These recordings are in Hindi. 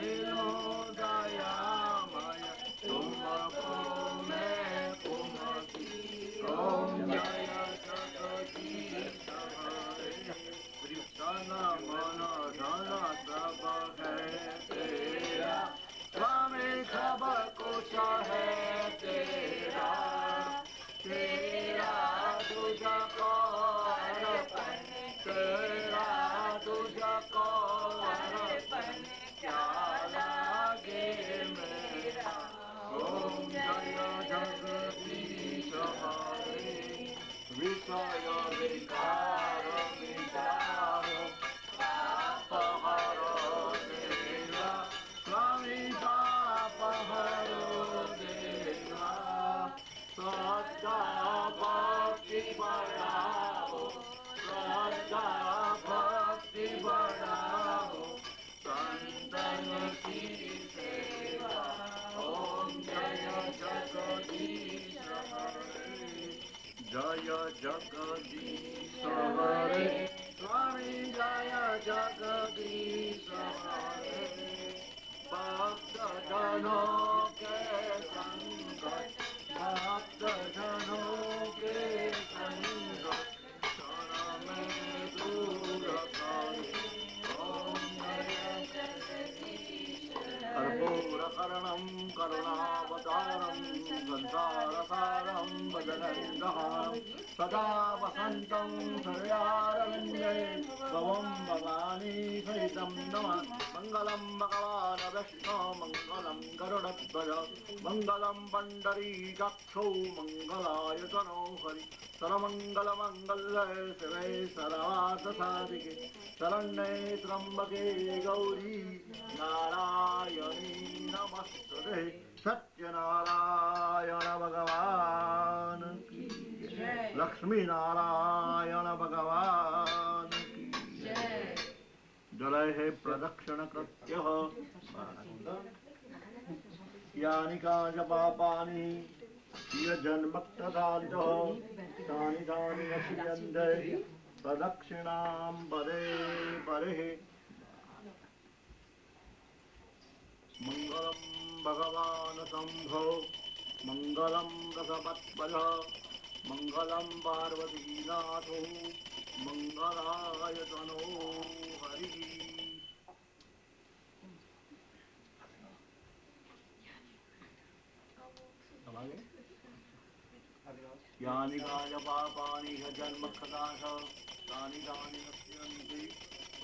Hello. Jaya Jagadish Swami Jaya Jagadish Bhakta Jana. कर्पूरकर्णं करुणावतारं संसारसारं भजनन्दहारं सदा वसन्तं हृदयारविन्दे भवं भवानी सहितं नमः। मङ्गलं भगवान् विष्णु मङ्गलं गरुडध्वज, मङ्गलं पण्डरीकाक्षौ मङ्गलाय हरि। सर्वमङ्गलमङ्गल्ये शिवे सर्वार्थसाधिके। शरण्ये त्र्यम्बके गौरी, नारायणी सत्यनारायण भगवान की लक्ष्मी नारायण भगवान की जलय हे प्रदक्षिण कृत्य यानि काच पापानि यजन्मक्तदारितः तानि तानि पदे परे मङ्गलं भगवान् शम्भो। मङ्गलं रसपत्पज मङ्गलं पार्वतीनाथो। मङ्गलाय तनो हरिः? यानि काय पापानि जन्मखदाश। तानि तानि नश्यन्ति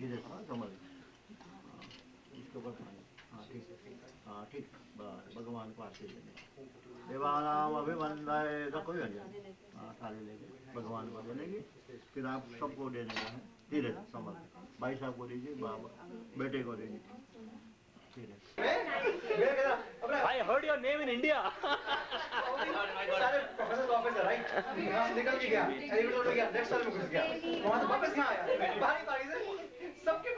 थोड़ा संभल हाँ, इसके ऊपर हाँ ठीक हाँ ठीक भगवान को आशीष देने देवानाम अभिवंदय तो कोई हंजा हाँ थाली लेके भगवान को देने की फिर आप सबको देने का है धीरे संभल भाई साहब को दीजिए बाबा बेटे को दीजिए I heard your name in India. सारे प्रोफेसर है राइट यहाँ से निकल के गया में गया नेक्स्ट साल में घुस गया वहाँ से वापस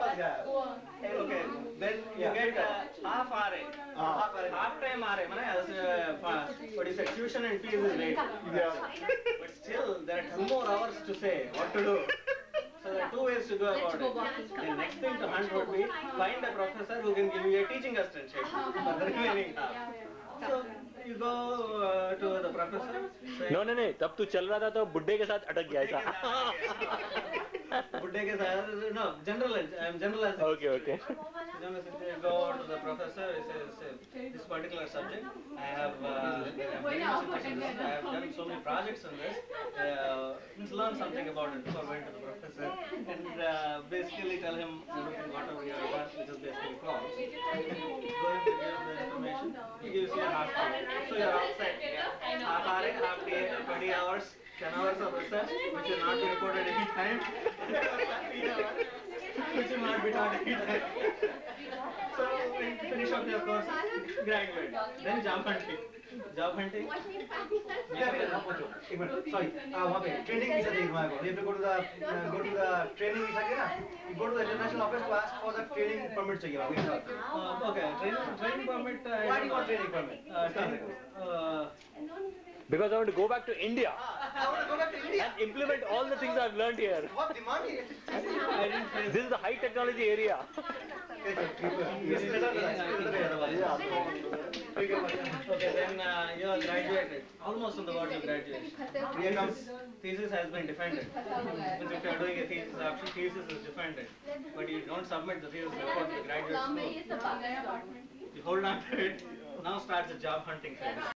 सबके पास गया Okay, then you get uh, half RA. half RA. Half time RA. Man, as uh, fa- what is it? Tuition and fees is late. yeah But still, there are two more hours to say what to do. So there are two ways to go about it. The next thing to hunt would be find a professor who can give you a teaching assistantship for the remaining half. So you go uh, to the professor. Say, No, no, नहीं तब तू चल रहा था तो बुड्ढे के साथ अटक गया ऐसा Buddha ke saath, no, generalize, I am generalizing. Okay, okay. Then you go to the professor, he says, say, this particular subject, I have, uh, I am very much interested in this, I have done so many projects on this, uh, let's learn something about it before going to the professor, and uh, basically tell him everything, whatever you have done, which is basically false. Going to give the information, he gives you half day. So you're outside, half hour, half day, 20 hours, 10 hours of research, which will not recorded any time, which will not be taught any time. So finish up your course, graduate, then job hunting. Job hunting. एक मिनट सॉरी वहाँ पे ट्रेनिंग वीज़ा चाहिए तुम्हारे को you have to go to the go to the training visa के ना you go to the international office to ask for the training permit चाहिए वहाँ पे Uh, okay, training, training permit. Uh, why Because ah, I want to go back to India. And implement all the things I've learned here. This is the high technology area. okay, then you are graduated. Almost on the verge of graduation. Here comes thesis has been defended. Because thesis, is defended. But you don't submit the thesis report the graduate school. You hold on to it. Now starts the job hunting phase.